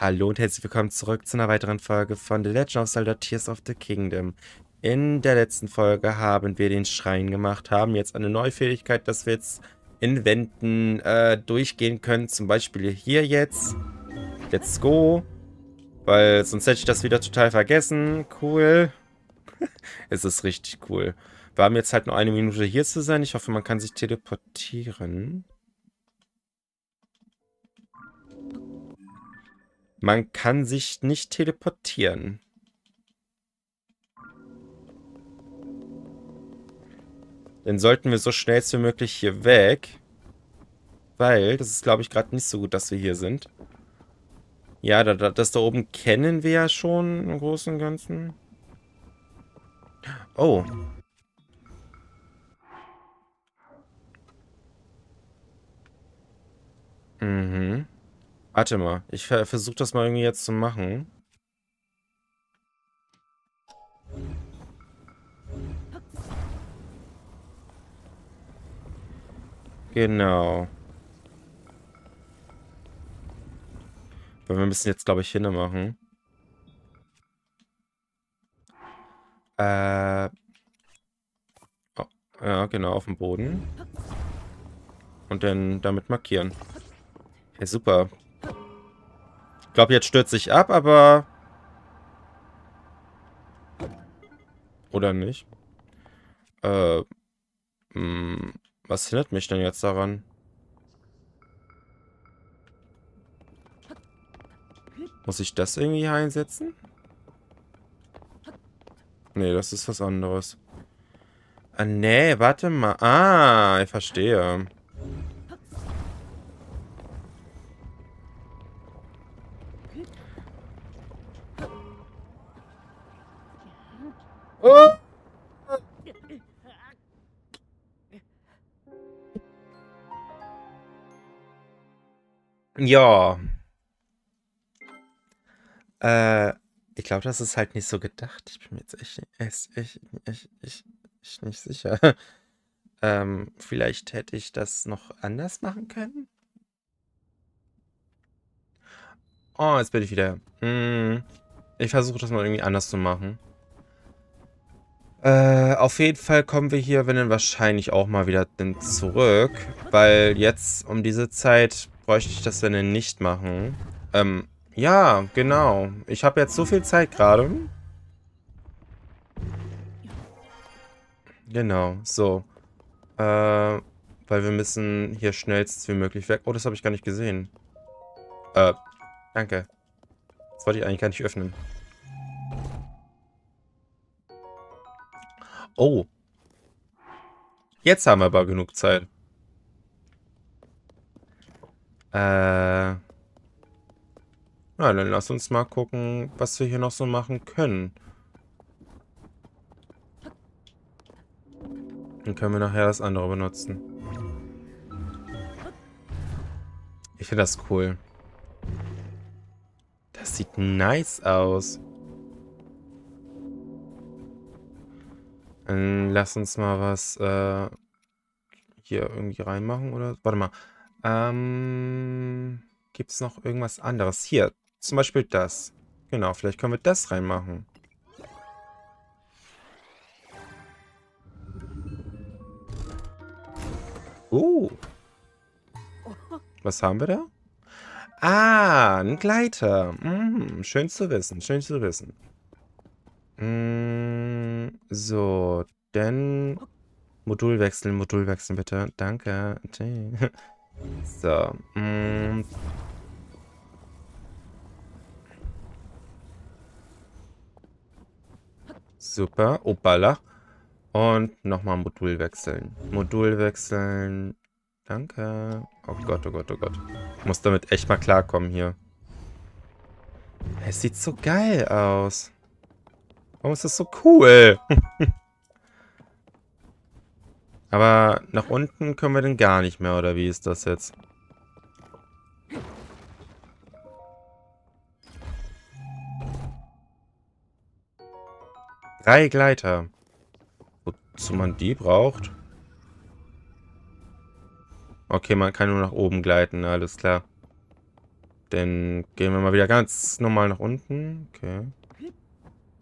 Hallo und herzlich willkommen zurück zu einer weiteren Folge von The Legend of Zelda Tears of the Kingdom. In der letzten Folge haben wir den Schrein gemacht, haben jetzt eine neue Fähigkeit, dass wir jetzt in Wänden äh, durchgehen können. Zum Beispiel hier jetzt. Let's go. Weil sonst hätte ich das wieder total vergessen. Cool. es ist richtig cool. Wir haben jetzt halt nur eine Minute hier zu sein. Ich hoffe, man kann sich teleportieren. Man kann sich nicht teleportieren. Dann sollten wir so schnell wie möglich hier weg. Weil, das ist glaube ich gerade nicht so gut, dass wir hier sind. Ja, das da oben kennen wir ja schon im Großen und Ganzen. Oh. Mhm. Warte mal, ich versuche das mal irgendwie jetzt zu machen. Genau. Weil wir müssen jetzt, glaube ich, hinne machen. Äh. Oh, ja, genau, auf dem Boden. Und dann damit markieren. Ja, super. Ich glaube, jetzt stürzt sich ab, aber... Oder nicht? Äh... Mh, hm, was hindert mich denn jetzt daran? Muss ich das irgendwie einsetzen? Nee, das ist was anderes. Ah, nee, warte mal. Ah, ich verstehe. Ja. Äh, ich glaube, das ist halt nicht so gedacht. Ich bin mir jetzt echt, echt, echt, echt, echt, echt nicht sicher. ähm, vielleicht hätte ich das noch anders machen können. Oh, jetzt bin ich wieder. Hm, ich versuche das mal irgendwie anders zu machen. Äh, auf jeden Fall kommen wir hier, wenn dann wahrscheinlich auch mal wieder zurück. Weil jetzt um diese Zeit bräuchte ich das dann nicht machen. Ähm, ja, genau. Ich habe jetzt so viel Zeit gerade. Genau, so. Äh, weil wir müssen hier schnellst wie möglich weg. Oh, das habe ich gar nicht gesehen. Äh, danke. Das wollte ich eigentlich gar nicht öffnen. Oh. Jetzt haben wir aber genug Zeit. Äh. Na, dann lass uns mal gucken, was wir hier noch so machen können. Dann können wir nachher das andere benutzen. Ich finde das cool. Das sieht nice aus. Dann lass uns mal was äh, hier irgendwie reinmachen oder... Warte mal. Ähm, Gibt es noch irgendwas anderes? Hier, zum Beispiel das. Genau, vielleicht können wir das reinmachen. Uh. Was haben wir da? Ah, ein Gleiter. Mm, schön zu wissen, schön zu wissen. Mm, so, dann Modul wechseln, Modul wechseln bitte. Danke. So. Mm. Super. Opala. Und nochmal Modul wechseln. Modul wechseln. Danke. Oh Gott, oh Gott, oh Gott. Ich muss damit echt mal klarkommen hier. Es sieht so geil aus. Warum ist das so cool? Aber nach unten können wir denn gar nicht mehr, oder wie ist das jetzt? Drei Gleiter. Wozu man die braucht? Okay, man kann nur nach oben gleiten, alles klar. Dann gehen wir mal wieder ganz normal nach unten. Okay.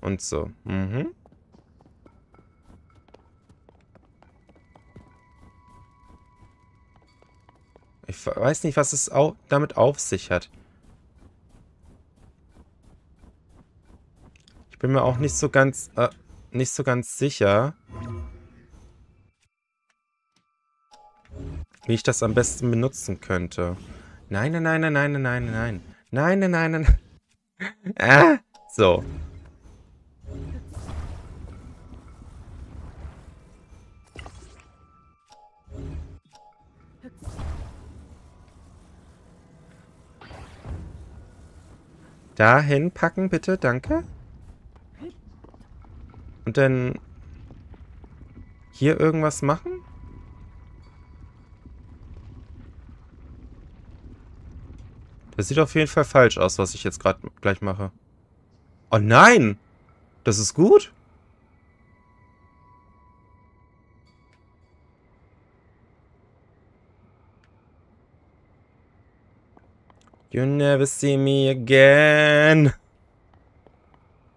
Und so. Mhm. Ich weiß nicht, was es au damit auf sich hat. Ich bin mir auch nicht so ganz, äh, nicht so ganz sicher, wie ich das am besten benutzen könnte. Nein, nein, nein, nein, nein, nein, nein, nein. Nein, nein, nein. Ah, so. Dahin packen, bitte, danke. Und dann hier irgendwas machen? Das sieht auf jeden Fall falsch aus, was ich jetzt gerade gleich mache. Oh nein! Das ist gut? You never see me again.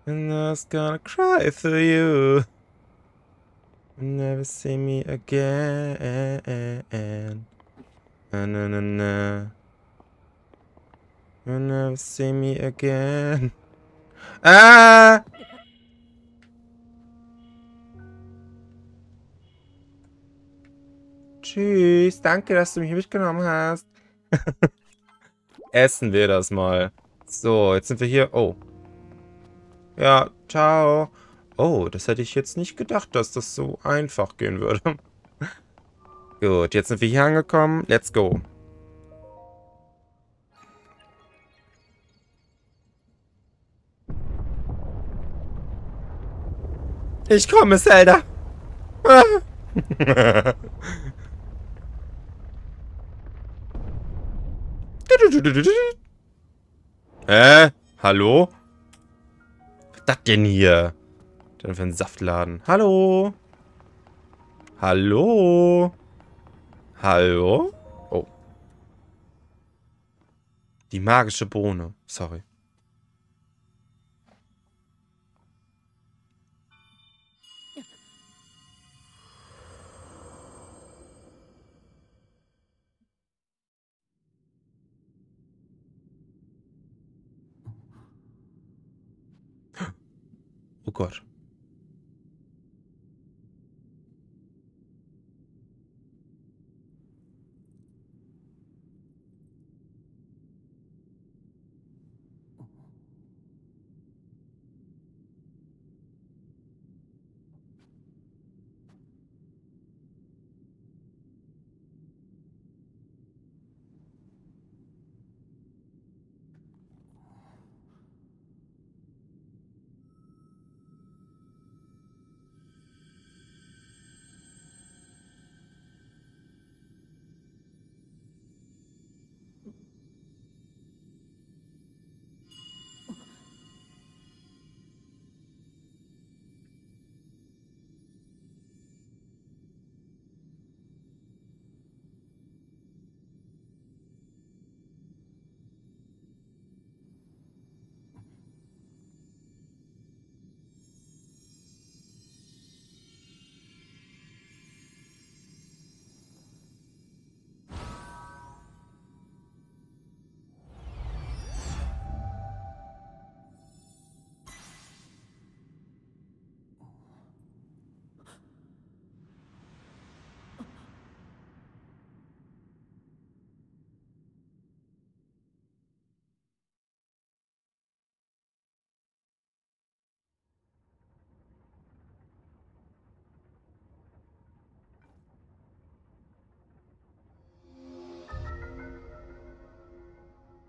And I was gonna cry for you. You never see me again. Na na na na. You'll never see me again. Ah! Tschüss, danke, dass du mich mitgenommen hast. Essen wir das mal. So, jetzt sind wir hier. Oh. Ja, ciao. Oh, das hätte ich jetzt nicht gedacht, dass das so einfach gehen würde. Gut, jetzt sind wir hier angekommen. Let's go. Ich komme, Zelda. äh, hallo? Was ist das denn hier? Denn für ein Saftladen. Hallo? Hallo? Hallo? Oh. Die magische Bohne. Sorry. Oh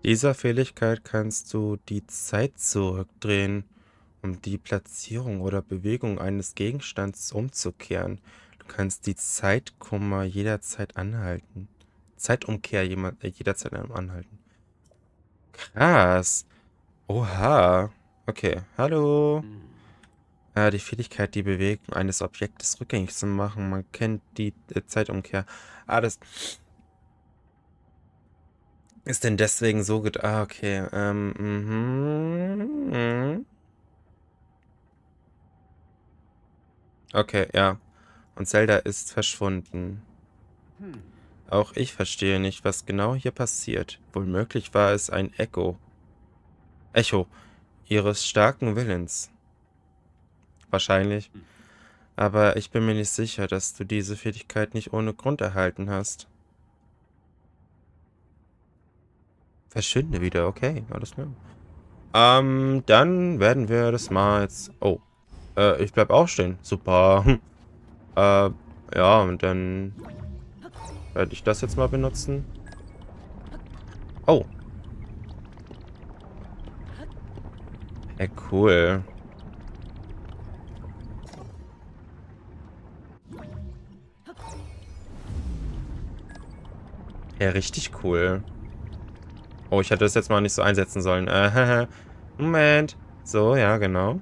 Dieser Fähigkeit kannst du die Zeit zurückdrehen, um die Platzierung oder Bewegung eines Gegenstands umzukehren. Du kannst die Zeitkummer jederzeit anhalten. Zeitumkehr äh, jederzeit anhalten. Krass. Oha. Okay, hallo. Äh, die Fähigkeit, die Bewegung eines Objektes rückgängig zu machen. Man kennt die äh, Zeitumkehr. Ah, das... Ist denn deswegen so gut? Ah, okay. Ähm, mhm, mhm. Okay, ja. Und Zelda ist verschwunden. Auch ich verstehe nicht, was genau hier passiert. Wohl war es ein Echo. Echo ihres starken Willens. Wahrscheinlich. Aber ich bin mir nicht sicher, dass du diese Fähigkeit nicht ohne Grund erhalten hast. Verschwinde wieder, okay, alles klar. Ähm, dann werden wir das mal jetzt... Oh, äh, ich bleib auch stehen. Super. äh, ja, und dann werde ich das jetzt mal benutzen. Oh. Ja, cool. Ja, richtig cool. Oh, ich hätte das jetzt mal nicht so einsetzen sollen. Äh, Moment. So, ja, genau.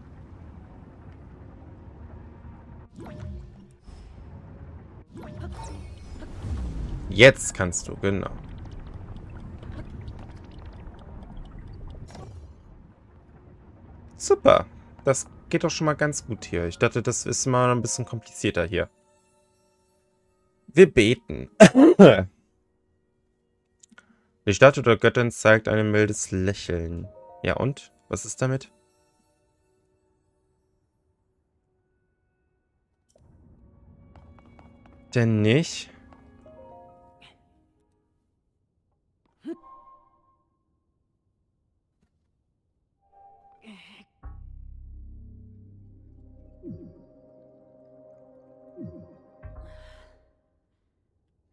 Jetzt kannst du, genau. Super. Das geht doch schon mal ganz gut hier. Ich dachte, das ist mal ein bisschen komplizierter hier. Wir beten. Die Statue der Göttin zeigt ein mildes Lächeln. Ja und? Was ist damit? Denn nicht?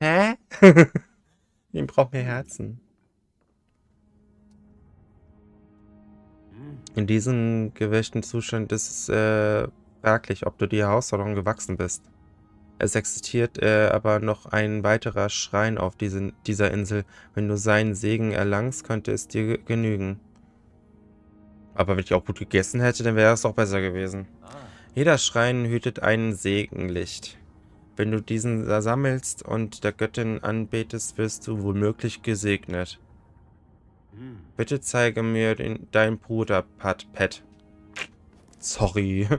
Hä? Ihm braucht mehr Herzen. In diesem gewäschten Zustand ist es äh, fraglich, ob du die Herausforderung gewachsen bist. Es existiert äh, aber noch ein weiterer Schrein auf diesen, dieser Insel. Wenn du seinen Segen erlangst, könnte es dir genügen. Aber wenn ich auch gut gegessen hätte, dann wäre es auch besser gewesen. Jeder Schrein hütet ein Segenlicht. Wenn du diesen sammelst und der Göttin anbetest, wirst du womöglich gesegnet. Hm. Bitte zeige mir den, deinen Bruder, Pat, Pet. Sorry.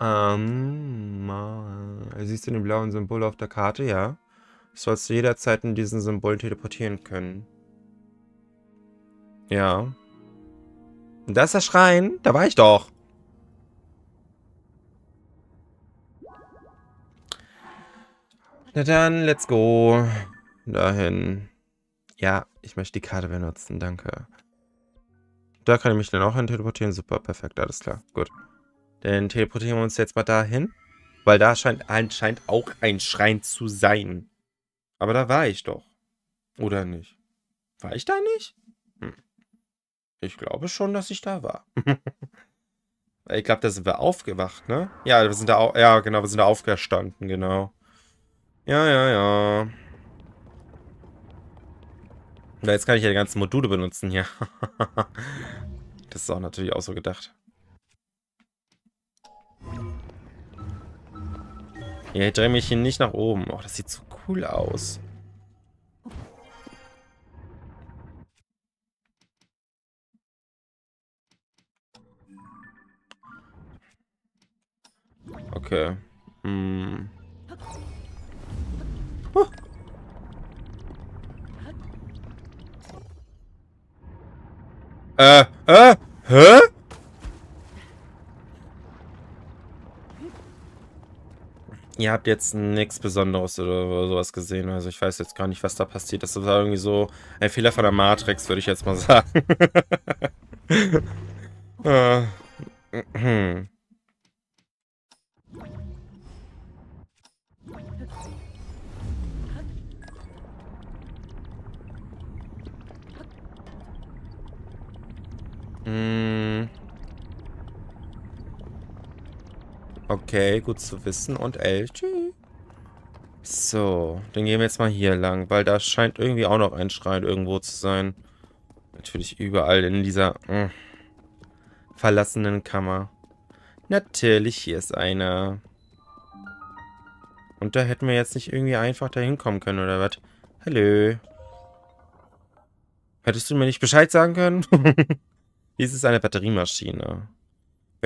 ähm, siehst du den blauen Symbol auf der Karte? Ja. Sollst du jederzeit in diesen Symbol teleportieren können. Ja. Und da ist der Schrein. Da war ich doch. Na dann, let's go. Dahin. Ja, ich möchte die Karte benutzen, danke. Da kann ich mich dann auch hin teleportieren. Super, perfekt, alles klar. Gut. Dann teleportieren wir uns jetzt mal dahin. Weil da scheint anscheinend auch ein Schrein zu sein. Aber da war ich doch. Oder nicht? War ich da nicht? Hm. Ich glaube schon, dass ich da war. ich glaube, da sind wir aufgewacht, ne? Ja, wir sind da, ja, genau, wir sind da aufgestanden, genau. Ja, ja, ja. Na, jetzt kann ich ja die ganzen Module benutzen hier. das ist auch natürlich auch so gedacht. Ja, ich drehe mich hier nicht nach oben. Oh, das sieht so cool aus. Okay. Hm. Äh, äh, hä? Ihr habt jetzt nichts Besonderes oder sowas gesehen. Also ich weiß jetzt gar nicht, was da passiert. Das war irgendwie so ein Fehler von der Matrix, würde ich jetzt mal sagen. äh. Gut zu wissen. Und L. So, dann gehen wir jetzt mal hier lang, weil da scheint irgendwie auch noch ein Schrein irgendwo zu sein. Natürlich überall in dieser mh, verlassenen Kammer. Natürlich, hier ist einer. Und da hätten wir jetzt nicht irgendwie einfach da hinkommen können, oder was? Hallo. Hättest du mir nicht Bescheid sagen können? Dies ist eine Batteriemaschine.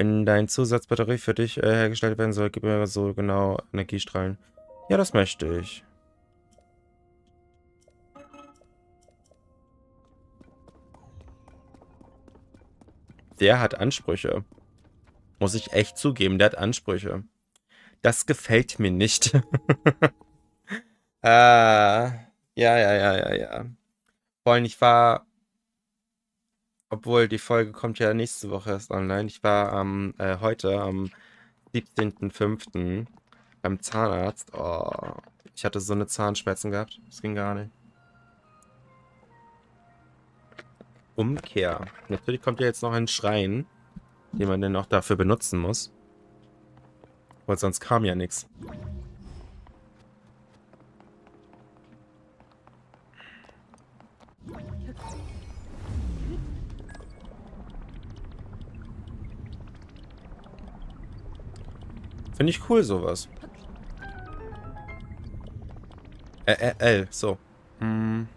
Wenn dein Zusatzbatterie für dich äh, hergestellt werden soll, gib mir so genau Energiestrahlen. Ja, das möchte ich. Der hat Ansprüche. Muss ich echt zugeben, der hat Ansprüche. Das gefällt mir nicht. ah, ja, ja, ja, ja, ja. Vor allem, ich war, obwohl die Folge kommt ja nächste Woche erst online. Ich war am, äh, heute, am 17.05. beim Zahnarzt. Oh, ich hatte so eine Zahnschmerzen gehabt. Das ging gar nicht. Umkehr. Natürlich kommt ja jetzt noch ein Schrein, den man dann auch dafür benutzen muss. Weil sonst kam ja nichts. Finde ich cool, sowas. Äh, äh, L, so. Hm.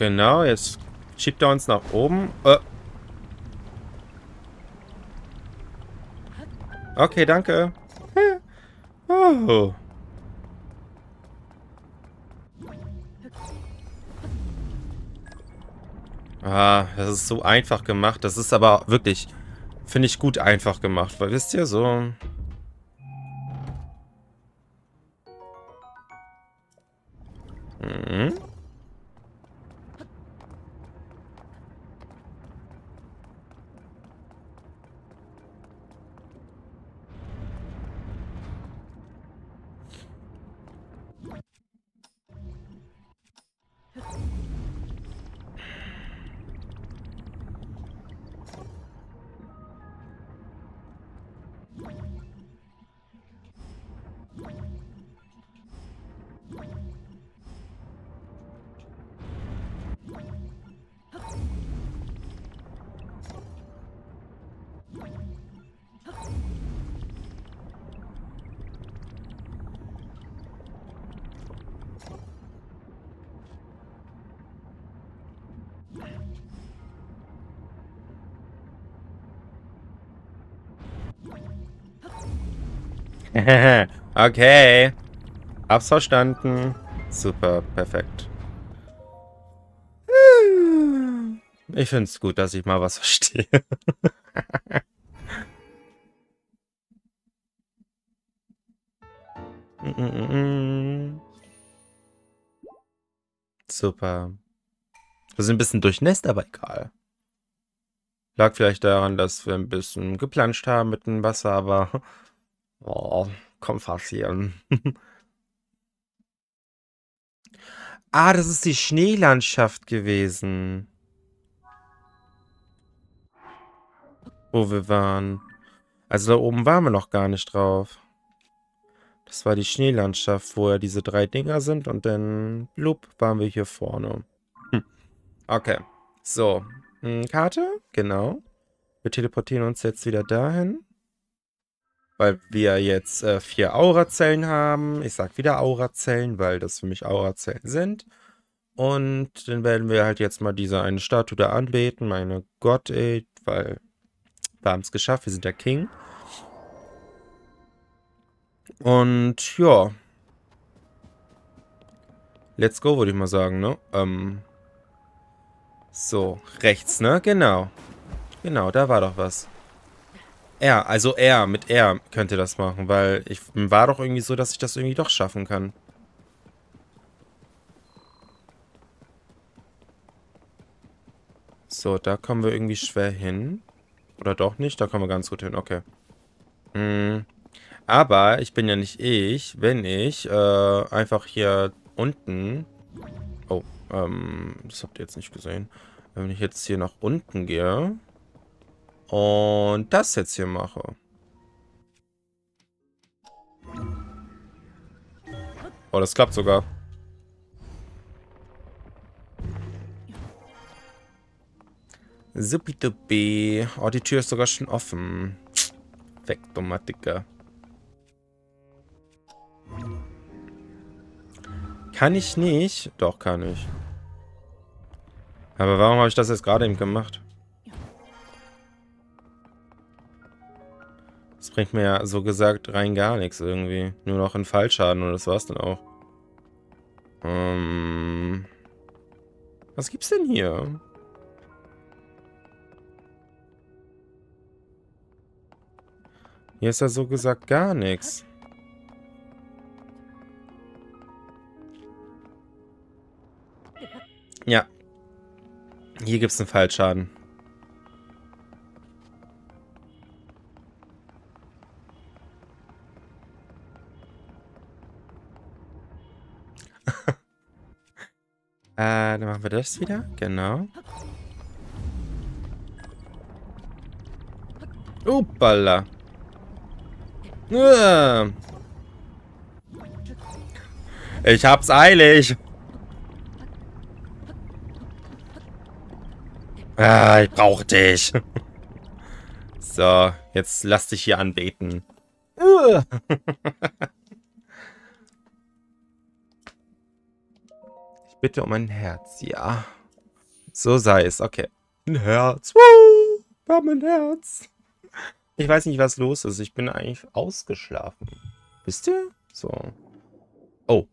Genau. Jetzt schiebt er uns nach oben. Äh. Okay, danke. Oh. Ah, das ist so einfach gemacht. Das ist aber wirklich, finde ich, gut einfach gemacht. Weil, wisst ihr, so... okay. Hab's verstanden. Super, perfekt. Ich find's gut, dass ich mal was verstehe. Super. Wir sind ein bisschen durchnässt, aber egal. Lag vielleicht daran, dass wir ein bisschen geplanscht haben mit dem Wasser, aber Oh, kann passieren. ah, das ist die Schneelandschaft gewesen. Wo wir waren. Also da oben waren wir noch gar nicht drauf. Das war die Schneelandschaft, wo ja diese drei Dinger sind und dann, blub, waren wir hier vorne. Hm. Okay, so. Hm, Karte, genau. Wir teleportieren uns jetzt wieder dahin weil wir jetzt äh, vier Aura-Zellen haben. Ich sag wieder Aura-Zellen, weil das für mich Aura-Zellen sind. Und dann werden wir halt jetzt mal diese eine Statue da anbeten. Meine Gott, ey, weil wir haben es geschafft. Wir sind der King. Und ja. Let's go, würde ich mal sagen, ne? Ähm. So, rechts, ne? Genau. Genau, da war doch was. Er, also er, mit er könnte das machen, weil ich war doch irgendwie so, dass ich das irgendwie doch schaffen kann. So, da kommen wir irgendwie schwer hin. Oder doch nicht? Da kommen wir ganz gut hin, okay. Hm. Aber ich bin ja nicht ich, wenn ich äh, einfach hier unten... Oh, Ähm, das habt ihr jetzt nicht gesehen. Wenn ich jetzt hier nach unten gehe und das jetzt hier mache. Oh, das klappt sogar. Suppiduppi. Oh, die Tür ist sogar schon offen. Vektomatiker. Kann ich nicht? Doch, kann ich. Aber warum habe ich das jetzt gerade eben gemacht? Das bringt mir ja so gesagt rein gar nichts irgendwie. Nur noch einen Fallschaden und das war's dann auch. Ähm, was gibt's denn hier? Hier ist ja so gesagt gar nichts. Ja. Hier gibt es einen Fallschaden. Dann machen wir das wieder. Genau. Uppala. Ich hab's eilig. Ah, ich brauch dich. So, jetzt lass dich hier anbeten. bitte um ein Herz, ja. So sei es, okay. Ein Herz. Woo! Wir haben ein Herz. Ich weiß nicht, was los ist. Ich bin eigentlich ausgeschlafen. Wisst ihr? So. Oh.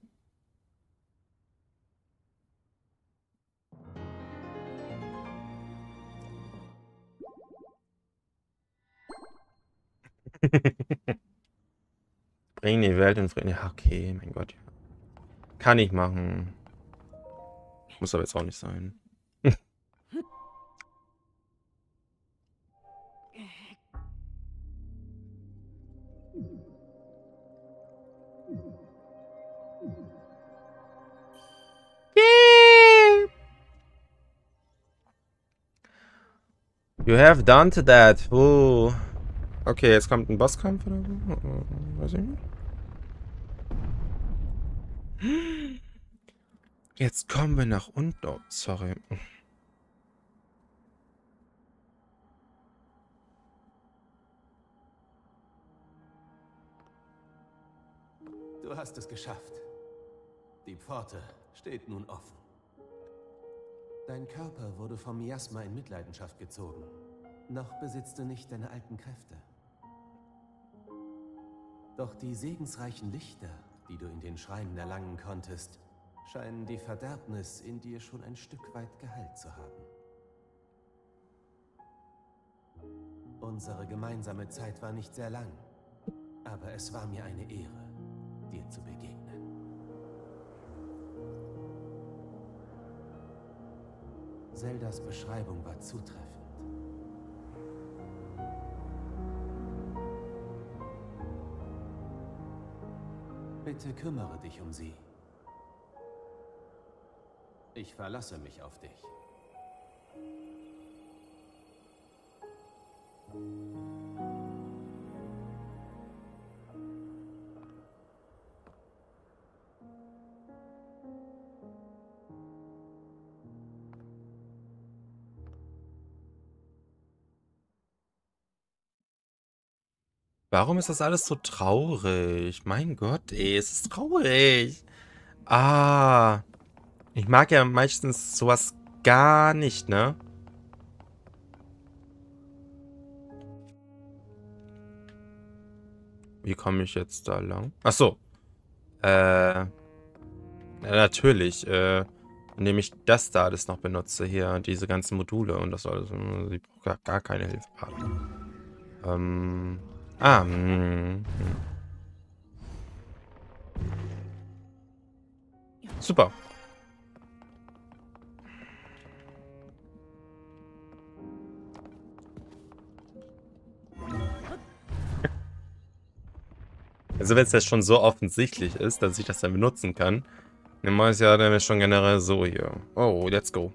Bring die Welt in Frieden. Ja, okay, mein Gott. Kann ich machen. Muss aber jetzt auch nicht sein. You have done that. Oh. Okay, jetzt kommt ein Bosskampf oder so. Weiß ich nicht. Jetzt kommen wir nach unten. Oh, sorry. Du hast es geschafft. Die Pforte steht nun offen. Dein Körper wurde vom Miasma in Mitleidenschaft gezogen. Noch besitzt du nicht deine alten Kräfte. Doch die segensreichen Lichter, die du in den Schreinen erlangen konntest, scheinen die Verderbnis in dir schon ein Stück weit geheilt zu haben. Unsere gemeinsame Zeit war nicht sehr lang, aber es war mir eine Ehre, dir zu begegnen. Zeldas Beschreibung war zutreffend. Bitte kümmere dich um sie. Ich verlasse mich auf dich. Warum ist das alles so traurig? Mein Gott, ey, es ist traurig. Ah. Ich mag ja meistens sowas gar nicht, ne? Wie komme ich jetzt da lang? Ach so. Äh. Natürlich. Äh, indem ich das da alles noch benutze hier. Diese ganzen Module und das alles. Ich brauche gar keine Hilfe. Ähm. Ah, mh. Super. Also wenn es jetzt schon so offensichtlich ist, dass ich das dann benutzen kann, Nehmen wir es ja dann schon generell so hier. Oh, let's go.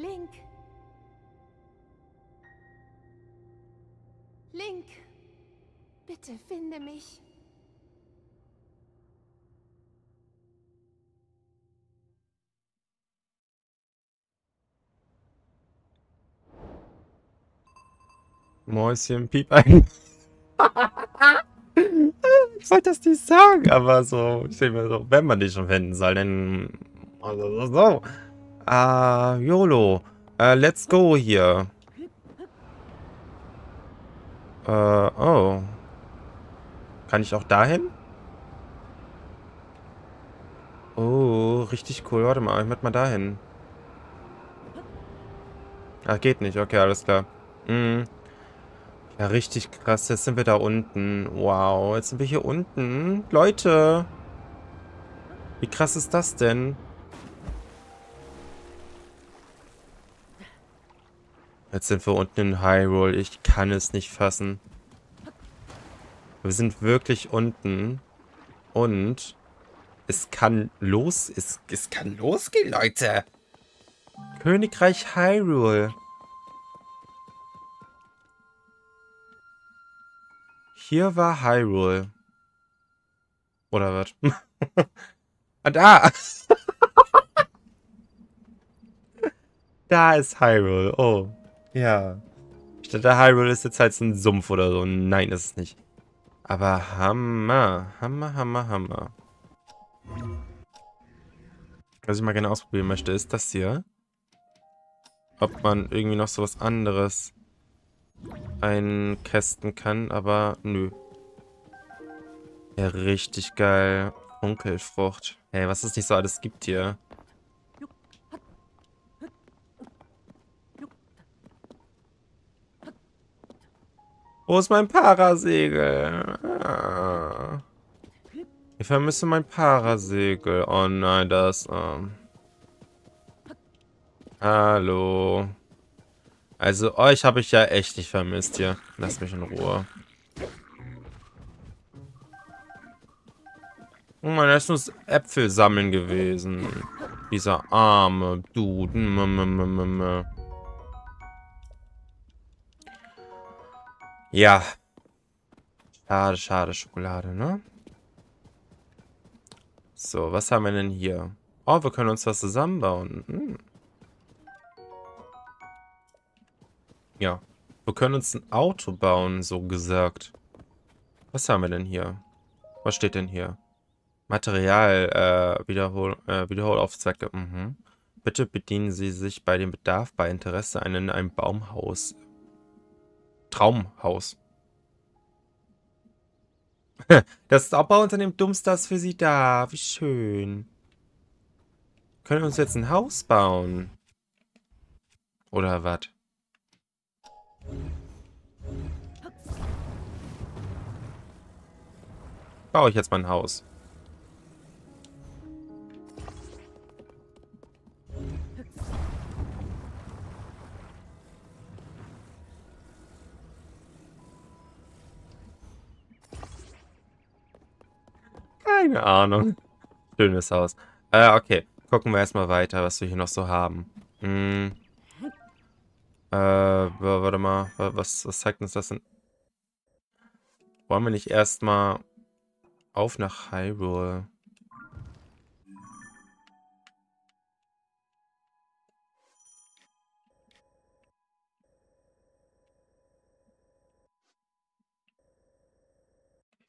Link. Link. Bitte finde mich. Mäuschen, piep ein. ich wollte das nicht sagen, aber so, ich sehe mir so, wenn man dich schon finden soll, dann. Also so. Ah, YOLO. Uh, let's go hier. Äh, oh. Kann ich auch dahin? Oh, richtig cool. Warte mal, ich möchte mal dahin. Ach, geht nicht. Okay, alles klar. Mhm. Ja, richtig krass. Jetzt sind wir da unten. Wow, jetzt sind wir hier unten. Leute. Wie krass ist das denn? Jetzt sind wir unten in Hyrule. Ich kann es nicht fassen. Wir sind wirklich unten. Und es kann los... Es, es kann losgehen, Leute. Königreich Hyrule. Hier war Hyrule. Oder was? ah, da! da ist Hyrule. Oh. Ja. Ich dachte, Hyrule ist jetzt halt so ein Sumpf oder so. Nein, ist es nicht. Aber Hammer. Hammer, Hammer, Hammer. Was ich mal gerne ausprobieren möchte, ist das hier. Ob man irgendwie noch so was anderes einkästen kann, aber nö. Ja, richtig geil. Funkelfrucht. Hey, was es nicht so alles gibt hier. Wo ist mein Parasegel? Ah. Ich vermisse mein Parasegel. Oh nein, das... Ähm. Hallo. Also euch habe ich ja echt nicht vermisst hier. Lasst mich in Ruhe. Oh man, er ist nur Äpfel sammeln gewesen. Dieser arme Duden. Ja. Schade, schade, Schokolade, ne? So, was haben wir denn hier? Oh, wir können uns was zusammenbauen. Hm. Ja. Wir können uns ein Auto bauen, so gesagt. Was haben wir denn hier? Was steht denn hier? Material, äh, Wiederhol äh, Wiederholaufzwecke. Mhm. Bitte bedienen Sie sich bei dem Bedarf bei Interesse an einem Baumhaus. Traumhaus. Das Bauunternehmen Dumpster ist für Sie da. Wie schön. Können wir uns jetzt ein Haus bauen? Oder was? Baue ich jetzt mal ein Haus. Keine Ahnung. Schönes Haus. Äh, okay. Gucken wir erstmal weiter, was wir hier noch so haben. Hm. Äh, warte mal. Was, was zeigt uns das denn? Wollen wir nicht erstmal auf nach Hyrule?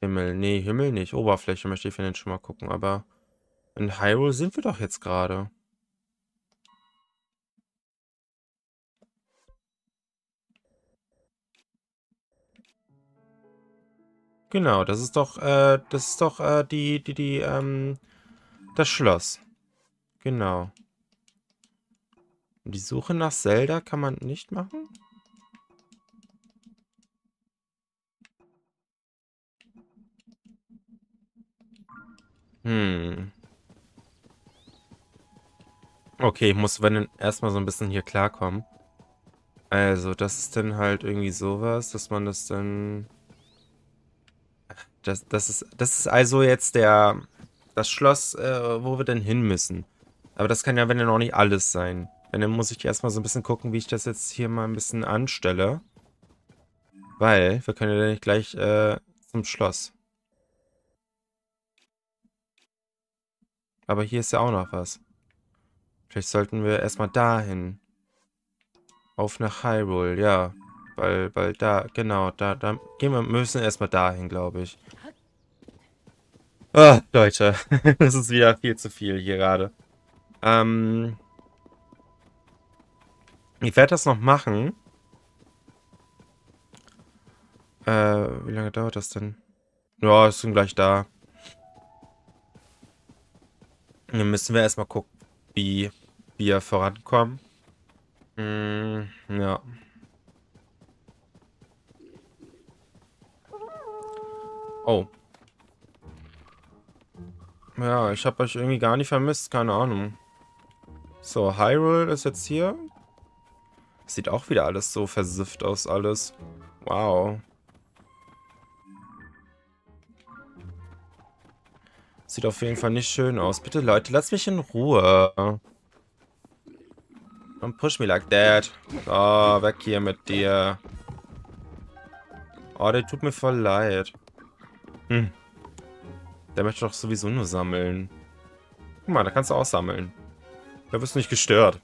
Himmel. Nee, Himmel nicht. Oberfläche möchte ich vielleicht schon mal gucken, aber in Hyrule sind wir doch jetzt gerade. Genau, das ist doch, äh, das ist doch, äh, die, die, die, ähm, das Schloss. Genau. Die Suche nach Zelda kann man nicht machen? Hm. Okay, ich muss wenn erstmal so ein bisschen hier klarkommen. Also, das ist dann halt irgendwie sowas, dass man das dann... Das, das, ist, das ist also jetzt der das Schloss, äh, wo wir denn hin müssen. Aber das kann ja, wenn ja noch nicht alles sein. Denn dann muss ich erstmal so ein bisschen gucken, wie ich das jetzt hier mal ein bisschen anstelle. Weil, wir können ja nicht gleich äh, zum Schloss. Aber hier ist ja auch noch was. Vielleicht sollten wir erstmal dahin. Auf nach Hyrule, ja. Weil, weil da, genau, da, da gehen wir, müssen erstmal dahin, glaube ich. Ah, Leute. das ist wieder viel zu viel hier gerade. Ähm. Ich werde das noch machen. Äh, wie lange dauert das denn? Ja, ist schon gleich da. Dann müssen wir erstmal gucken, wie wir vorankommen. Mm, ja. Oh. Ja, ich habe euch irgendwie gar nicht vermisst, keine Ahnung. So, Hyrule ist jetzt hier. Sieht auch wieder alles so versifft aus, alles. Wow. Sieht auf jeden Fall nicht schön aus. Bitte, Leute, lasst mich in Ruhe. Don't push me like that. Oh, weg hier mit dir. Oh, der tut mir voll leid. Hm. Der möchte doch sowieso nur sammeln. Guck mal, da kannst du auch sammeln. Da wirst du nicht gestört.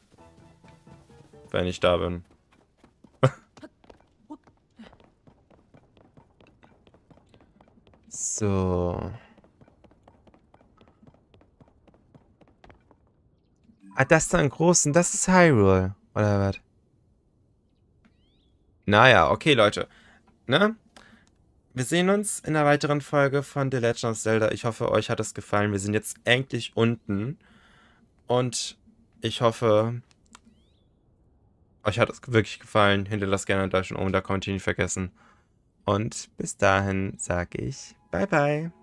Wenn ich da bin. so. Ah, das da im Großen, das ist Hyrule. Oder was? Naja, okay, Leute. Ne? Wir sehen uns in einer weiteren Folge von The Legend of Zelda. Ich hoffe, euch hat es gefallen. Wir sind jetzt endlich unten. Und ich hoffe, euch hat es wirklich gefallen. Hinterlasst gerne ein Daumen oben, da könnt ihr nicht vergessen. Und bis dahin sage ich Bye, bye.